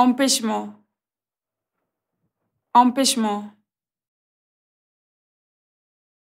empêchement. Empêchement.